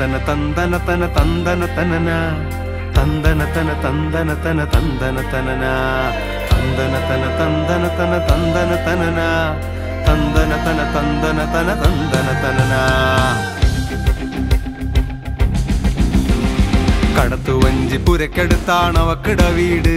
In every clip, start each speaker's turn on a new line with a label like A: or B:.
A: തന തന്തന തന തന്തന തനന. തന്തന തന തന്തന തന തന്തന തനന. തന്തന തന തന്തന തന തന്തന തനന. തന്തന തന തന്തന തന തന്തന തനന. കടത്തുവഞ്ചി പുരക്കടുത്താണ് അവക്കിട വീട്.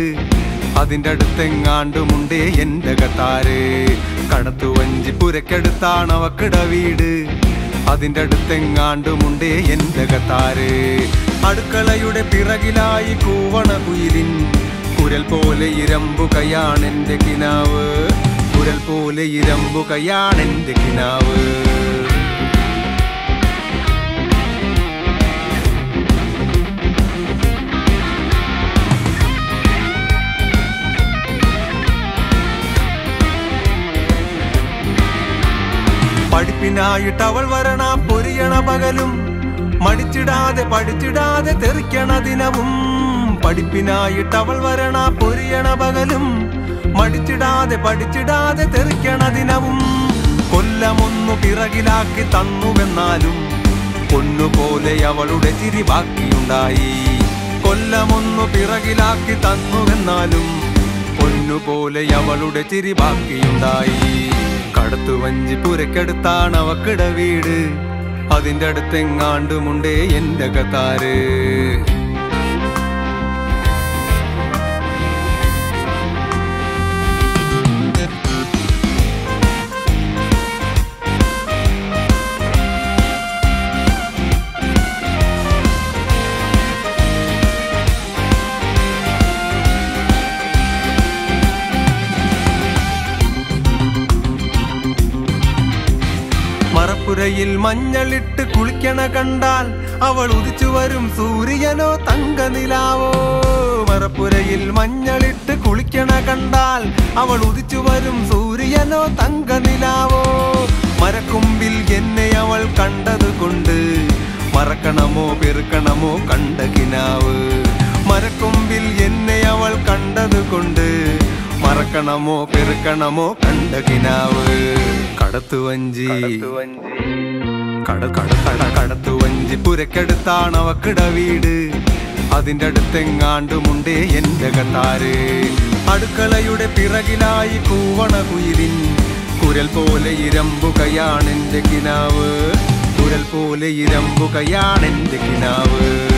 A: അതിന്റെ അടുത്തെങ്ങാണ്ടുമുണ്ടേ എന്റെ കത്താര് കടത്തുവഞ്ചി പുരക്കടുത്താണ് അവക്കിട വീട്. അതിന്റെ അടുത്തെങ്ങാണ്ടുമുണ്ടേ എന്റെ കത്താര് അടുക്കളയുടെ പിറകിലായി കൂവണ കുയിലിൻ. കുരൽ പോലെ ഇരമ്പു ഇരമ്പുകയാണെന്റെ കിനാവ്. കുരൽ പോലെ ഇരമ്പു ഇരമ്പുകയാണെന്റെ കിനാവ്. പഠിപ്പിനായിട്ട് അവൾ വരണ പൊരിയണ പകലും മടിച്ചിടാതെ പഠിച്ചിടാതെ തെറിക്കണ ദിനവും. പഠിപ്പിനായിട്ട് അവൾ വരണ പൊരിയണ പകലും മടിച്ചിടാതെ പഠിച്ചിടാതെ തെറിക്കണ ദിനവും. കൊല്ലമൊന്നു പിറകിലാക്കി തന്നുവെന്നാലും പൊന്നുപോലെ അവളുടെ ചിരി ബാക്കിയുണ്ടായി കൊല്ലമൊന്നു പിറകിലാക്കി തന്നുവെന്നാലും പൊന്നുപോലെ അവളുടെ ചിരി ബാക്കിയുണ്ടായി കടത്തുവഞ്ചി പുരക്കടുത്താണ് അവക്കിട വീട്. അതിന്റെ അടുത്തെങ്ങാണ്ടുമുണ്ടേ എന്റെ കത്താര് മറപ്പുരയിൽ മഞ്ഞളിട്ട് കുളിക്കണ കണ്ടാൽ അവൾ ഉദിച്ചു വരും സൂര്യനോ തങ്കനിലാവോ. മറപ്പുരയിൽ മഞ്ഞളിട്ട് കുളിക്കണ കണ്ടാൽ അവൾ ഉദിച്ചു വരും സൂര്യനോ തങ്കനിലാവോ. മരക്കൊമ്പിൽ എന്നെ അവൾ കണ്ടത് കൊണ്ട് മറക്കണമോ പെറുക്കണമോ കണ്ട കിനാവ് മരക്കൊമ്പിൽ എന്നെ അവൾ കണ്ടത് കൊണ്ട് മറക്കണമോ പെറുക്കണമോ കണ്ട കിനാവ് കടത്തുവഞ്ചി. കട കട കട കടത്തുവഞ്ചി. പുരക്കടുത്താണ് അവക്കിട വീട്. അതിന്റെ അടുത്തെങ്ങാണ്ടുമുണ്ടേ എന്റെ കത്താര്. അടുക്കളയുടെ പിറകിലായി കൂവണ കുയിലിൻ. കുരൽ പോലെ ഇരമ്പുകയാണെന്റെ കിനാവ്. കുരൽ പോലെ ഇരമ്പുകയാണെന്റെ കിനാവ്.